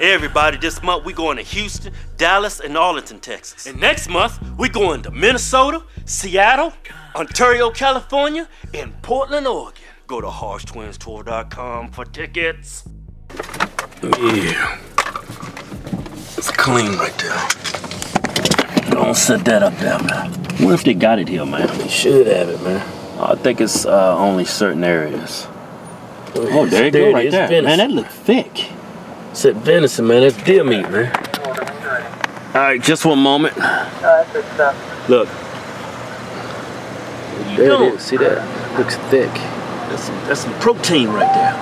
Everybody, this month we going to Houston, Dallas, and Arlington, Texas. And next month we going to Minnesota, Seattle, Ontario, California, and Portland, Oregon. Go to hodgetwinstour.com for tickets. Yeah. It's clean right there. Don't set that up there, man. What if they got it here, man? You should have it, man. I think it's uh, only certain areas. Oh, there you There go, it right there. Man, that look thick. Said venison, man. That's deer meat, man. All right, just one moment. Look, There it is. See that? Looks thick. that's some, that's some protein right there.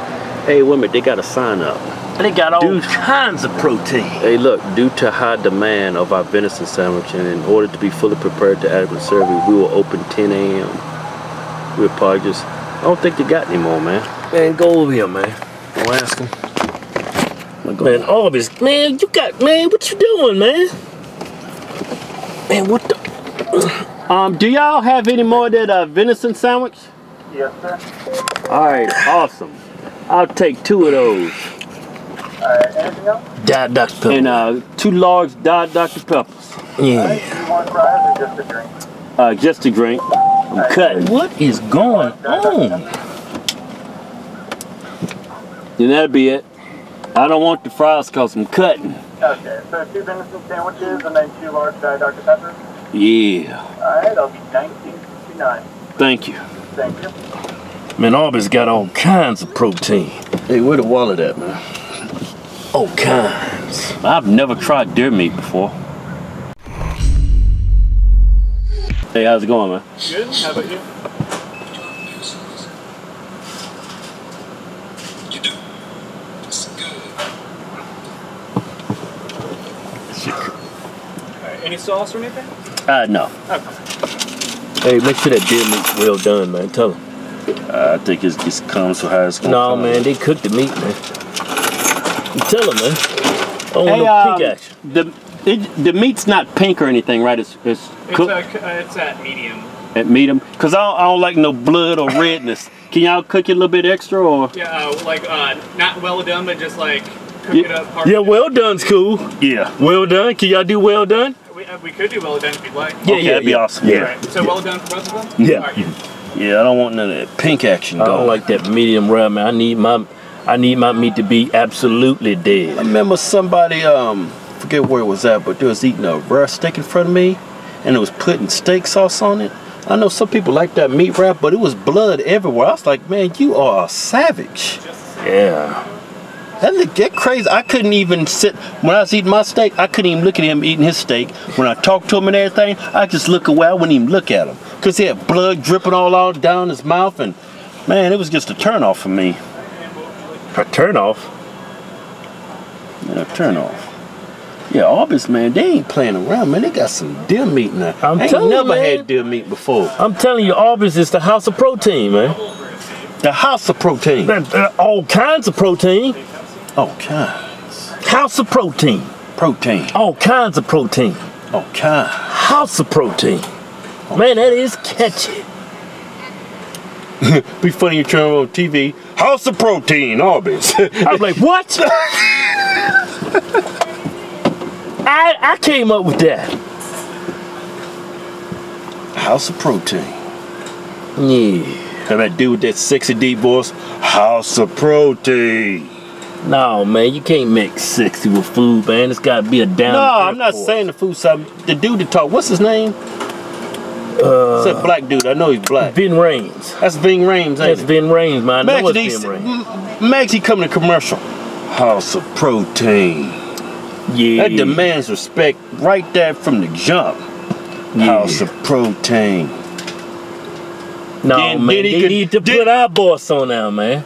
Hey, wait a minute, they got a sign up. They got all Dude. kinds of protein. Hey, look, due to high demand of our venison sandwich and in order to be fully prepared to adequate service, we will open 10 a.m. We'll probably just, I don't think they got any more, man. Man, go over here, man. Go ask them. Man, all this, man, you got, man, what you doing, man? Man, what the? Um, do y'all have any more of that uh, venison sandwich? Yes, sir. All right, awesome. I'll take two of those. Alright, anything else? Diet Dr. Pepper. And uh, two large Diet Dr. Peppers. yeah. Do you want fries or just a drink? Uh, just a drink. I'm cutting. What is going on? And that'll be it. I don't want the fries because I'm cutting. Okay, so two venison sandwiches and then two large Diet Dr. Peppers. Yeah. Alright, that'll be 1969. Thank you. Thank you. Man, Arby's got all kinds of protein. Hey, where the wallet at, man? All kinds. I've never tried deer meat before. Hey, how's it going, man? Good, how about you? Sauce or anything? Uh, no. Okay. Hey, make sure that deer meat's well done, man. Tell them. I think it's just comes so how it's gonna No, come. man, they cooked the meat, man. Tell them, man. I don't Hey, want no pink um, action. the it, the meat's not pink or anything, right? It's it's It's, cooked uh, it's at medium. at medium. Cause I don't, I don't like no blood or redness. Can y'all cook it a little bit extra or? Yeah, uh, like uh, not well done, but just like cook Yeah. it up. Part Yeah, well done's cool. Yeah. Well done. Can y'all do well done? We, uh, we could do well done if you'd like. Yeah, okay, yeah, that'd be yeah. awesome. Yeah. Alright, so well done for both of them? Yeah. Alright, Yeah, I don't want none of that pink action I don't like that medium rare, man. I need my, I need my meat to be absolutely dead. I dead. remember somebody, um, forget where it was at, but they was eating a rare steak in front of me, and it was putting steak sauce on it. I know some people like that meat wrap, but it was blood everywhere. I was like, man, you are a savage. Yeah. That look that crazy. I couldn't even sit when I was eating my steak. I couldn't even look at him eating his steak. When I talked to him and everything, I just look away. I wouldn't even look at him because he had blood dripping all out down his mouth, and man, it was just a turn off for me. A turn off. Yeah, turn off. Yeah, Arby's, man, they ain't playing around, man. They got some deer meat now. I'm I ain't telling you, never man. had deer meat before. I'm telling you, Arby's is the house of protein, man. The house of protein. That- uh, that- all kinds of protein. Oh, kinds. House of protein. Protein. All kinds of protein. Oh, kind. House of protein. Man, that is catchy. Be funny you turn on TV. House of protein, Arby's. I'm like, what? I I came up with that. house of protein. Yeah. And that dude with that sexy deep voice. House of protein. No, man, you can't mix sexy with food, man. It's got to be a down. No, I'm not saying the food side. The dude that talk, what's his name? Uh, it's that black dude. I know he's black. Vin Rains. That's Ving Rhames, That's ain't it? Vin Rains, man. I Max, know it's Vin Rains. M- Max, he come to commercial. House of protein. Yeah. That demands respect right there from the jump. House of protein. No, Then- man, then he they could- need to then- put our boss on now, man.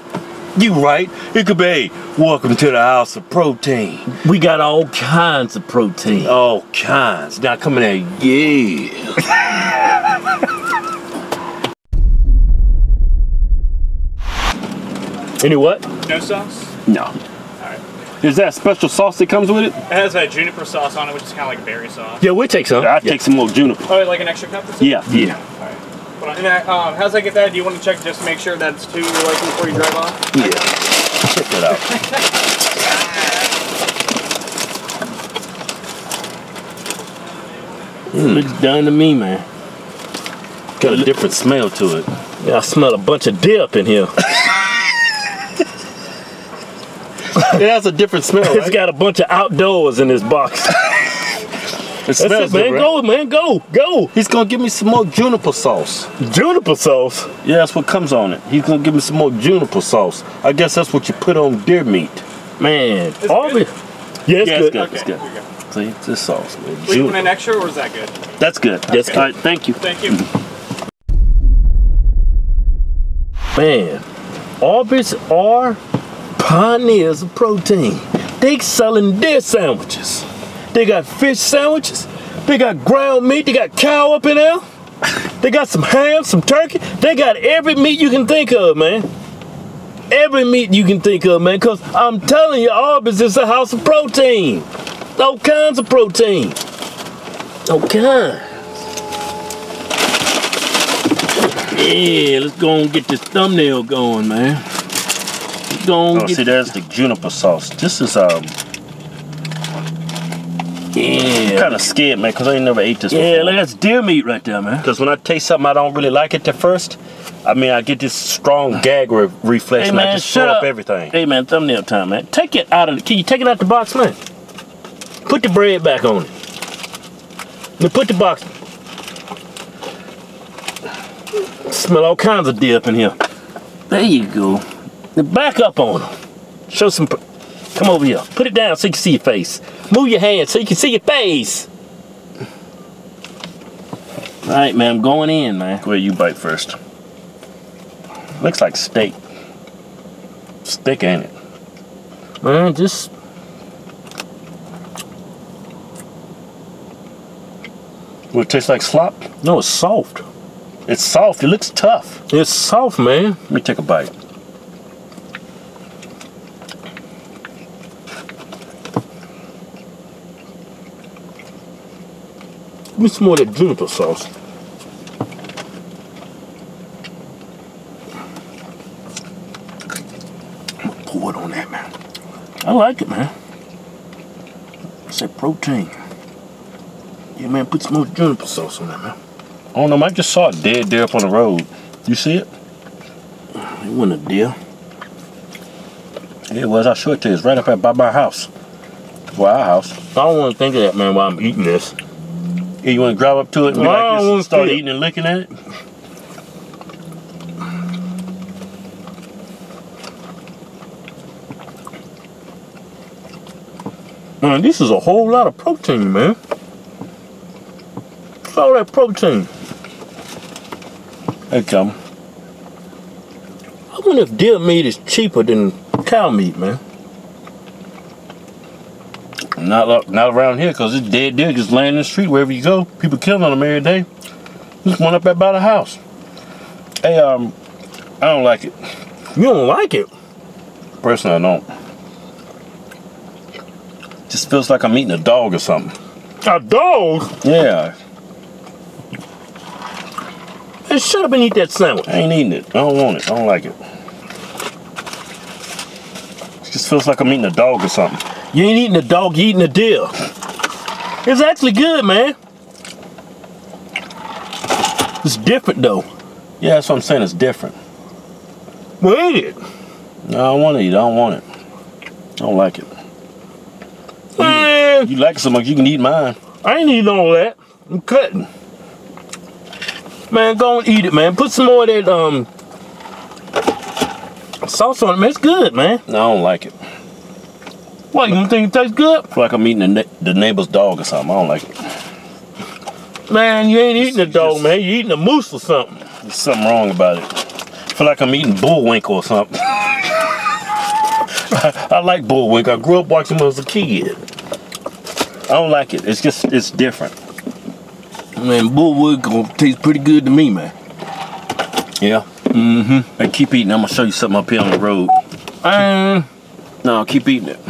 You right. It could be, welcome to the house of protein. We got all kinds of protein. All kinds. Now coming at yeah. Any what? No sauce? No. Is that a special sauce that comes with it? It has a juniper sauce on it, which is kind of like a berry sauce. Yeah, we'll take some. I take some more juniper. Oh, like an extra cup or something? Yeah, yeah. And uh, how's I get that? Do you want to check just to make sure that's two like before you drive on? Yeah. Check that out. mm. Looks done to me, man. Got a different smell to it. Yeah, I smell a bunch of deer up in here. it has a different smell. It's right? got a bunch of outdoors in this box. It smells it, man. good, right? Go, man. Go, go. He's gonna give me some more juniper sauce. Juniper sauce. Yeah, that's what comes on it. He's gonna give me some more juniper sauce. I guess that's what you put on deer meat. Man, all good? the yeah, it's Yeah, good. it's good. Okay, It's good. See, it's this sauce, man. Will you Juniper. want an extra or is that good? That's good. That's All right, thank you. Thank you. Man, Arby's are pioneers of protein. They selling deer sandwiches. They got fish sandwiches. They got ground meat. They got cow up in there. They got some ham, some turkey. They got every meat you can think of, man. Every meat you can think of, man. Cause I'm telling you, Arby's is a house of protein. All kinds of protein. All kinds. Yeah, let's go and get this thumbnail going, man. Let's go and Oh, get see, there's the juniper sauce. This is um yeah. kind of scared, man, because I ain't never ate this Yeah, before. look, that's deer meat right there, man. Because when I taste something I don't really like it at first, I mean, I get this strong gag re- reflex Hey and I just shut up. up everything. Hey man, thumbnail time, man. Take it out of the. Can you take it out the box, man? Put the bread back on it. Now put the box. Smell all kinds of deer up in here. There you go. Now back up on them. Show some. Come over here. Put it down so you can see your face. Move your hand so you can see your face. All right, man. I'm going in, man. Ahead, you bite first. Looks like steak. Thick, ain't it? Man, just Will it taste like slop? no, it's soft. It's soft. It looks tough. It's soft, man. Let me take a bite. Give me some more of that juniper sauce. Pour it on that, man. I like it, man. It's that protein. Yeah, man, put some more juniper sauce on that, man. I don't know. I just saw it dead there up on the road. You see it? It wasn't a deal. Yeah, it was. I'll show it to you. It's right up at by my house. Well, our house. I don't want to think of that, man, while I'm eating this. Yeah, you want to grab up to it and like this and start see it. eating and licking at it? Man, this is a whole lot of protein, man. All that protein? There come. I wonder if deer meat is cheaper than cow meat, man. Not not around here because it's dead deer just laying in the street wherever you go. People killing them every day. There's one up at by the house. Hey, um, I don't like it. You don't like it? Personally, I don't. Just feels like I'm eating a dog or something. A dog? Yeah, Man, shut up and eat that sandwich. I ain't eating it. I don't want it. I don't like it. It just feels like I'm eating a dog or something. You ain't eating a dog, you eating a deer. It's actually good, man. It's different though. Yeah, that's what I'm saying. It's different. Well, eat it. No, I don't want to eat. it. I don't want it. I don't like it. Man, You like it so much, you can eat mine. I ain't eating all that. I'm cutting. Man, go and eat it, man. Put some more of that um sauce on it, man. It's good, man. No, I don't like it. What, you don't think it tastes good? I feel like I'm eating the, the neighbor's dog or something. I don't like it. Man, you ain't eating a dog, man. You eating a moose or something. There's something wrong about it. I feel like I'm eating bullwinkle or something. I like bullwinkle. I grew up watching them as a kid. I don't like it. It's just, it's different. Man, bullwood gonna pretty good to me, man. Yeah. Mm-hmm. And keep eating. I'm gonna show you something up here on the road. Um, No, keep eating it.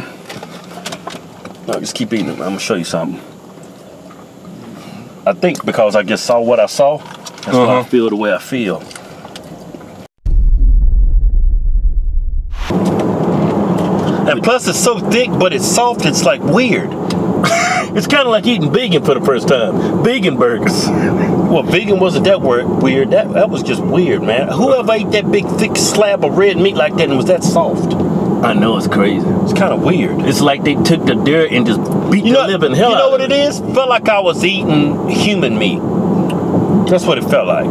No, just keep eating it. I'm gonna show you something. I think because I just saw what I saw, that's why I Uh-huh. feel the way I feel. And plus, it's so thick, but it's soft. It's like weird. it's kind of like eating vegan for the first time. Vegan burgers. Well, vegan wasn't that word weird. That that was just weird, man. Whoever ate that big thick slab of red meat like that and was that soft? I know it's crazy. It's kind of weird. It's like they took the dirt and just beat You the know, living hell you know what it is? Felt like I was eating human meat. That's what it felt like.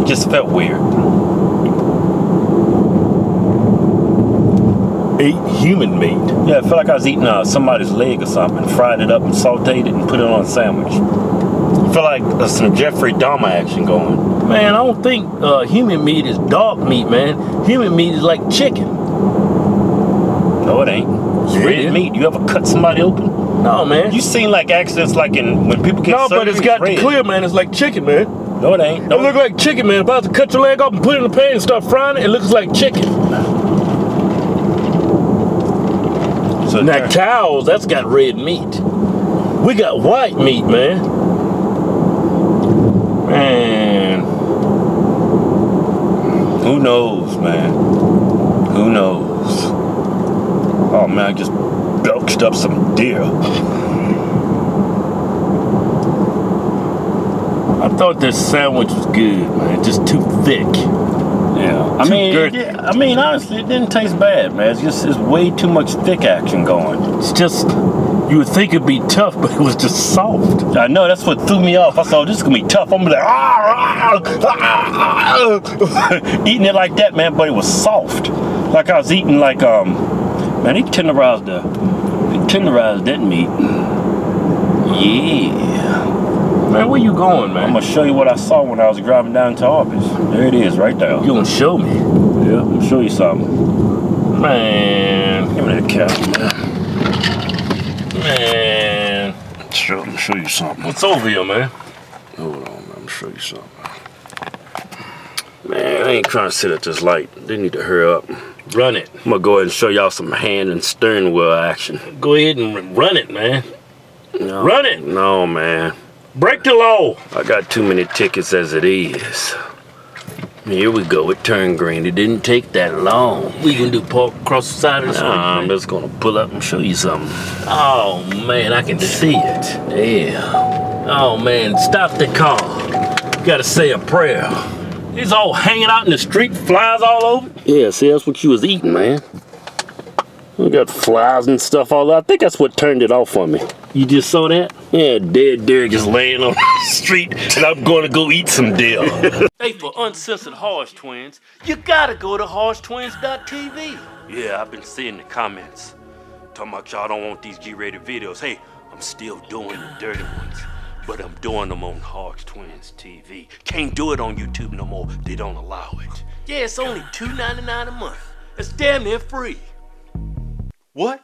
It just felt weird. Ate human meat. Yeah, it felt like I was eating uh, somebody's leg or something, fried it up and sauteed it and put it on a sandwich. It felt like uh, some Jeffrey Dahmer action going. Man, I don't think uh, human meat is dog meat, man. Human meat is like chicken. No, it ain't. It's Yeah. red meat. You ever cut somebody open? No, man. You seen like accidents like in when people get no, but it's got the red. clear, man. It's like chicken, man. No, it ain't. It No, look like chicken, man. About to cut your leg off and put it in the pan and start frying it, it looks like chicken. so Now cows, that's got red meat. We got white meat, man. Man, Who knows, man? Who knows? Oh man, I just belched up some deer. I thought this sandwich was good, man. Just too thick. Yeah, I Too mean, girthy. it, I mean, honestly, it didn't taste bad, man. It's just it's way too much thick action going. It's just, you would think it'd be tough, but it was just soft. I know that's what threw me off. I thought this is gonna be tough. I'm gonna be like, ah, ah, ah," eating it like that, man. But it was soft, like I was eating like um, man. They tenderized the, they tenderized that meat. Yeah. Man, where you going, man? I'm gonna show you what I saw when I was driving down to Arby's. There it is, right there. You gonna show me? Yeah, I'm gonna show you something. Man, Give me that cap, man. Man. Show, let me show you something. What's over here, man? Hold on, man. I'm gonna show you something. Man, I ain't trying to sit at this light. They need to hurry up. Run it. I'm gonna go ahead and show y'all some hand and steering wheel action. Go ahead and run it, man. No, Run it. No, man. Break the law. I got too many tickets as it is. Here we go. It turned green. It didn't take that long. We gonna do park across the side of the street. Nah, I'm just gonna pull up and show you something. Oh man, I can see it. Yeah. Oh man, stop the car. Gotta say a prayer. It's all hanging out in the street, flies all over. Yeah, see, that's what you was eating, man. We got flies and stuff all that. I think that's what turned it off for me. You just saw that? Yeah, dead deer just laying on the street, and I'm gonna go eat some deer. Hey, for uncensored Hodge Twins, you gotta go to hodgetwins.tv. Yeah, I've been seeing the comments. Talking about y'all don't want these G-rated videos. Hey, I'm still doing the dirty ones, but I'm doing them on Hodge Twins TV. Can't do it on YouTube no more. They don't allow it. Yeah, it's only $2.99 a month. It's damn near free. What?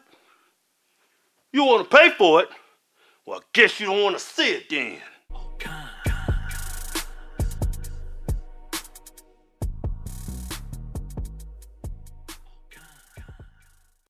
You want to pay for it? Well, I guess you don't want to see it then.